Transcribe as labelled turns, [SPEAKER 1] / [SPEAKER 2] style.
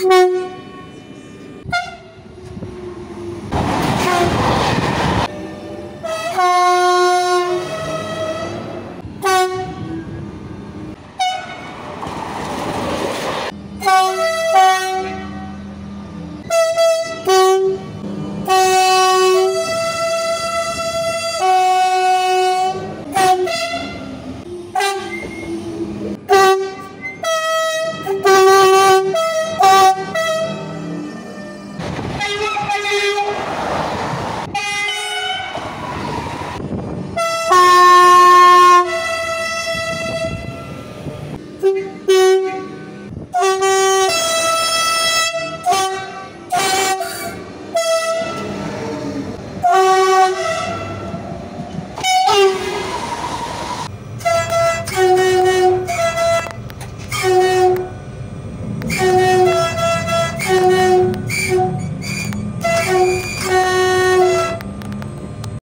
[SPEAKER 1] 嗯
[SPEAKER 2] Thank you.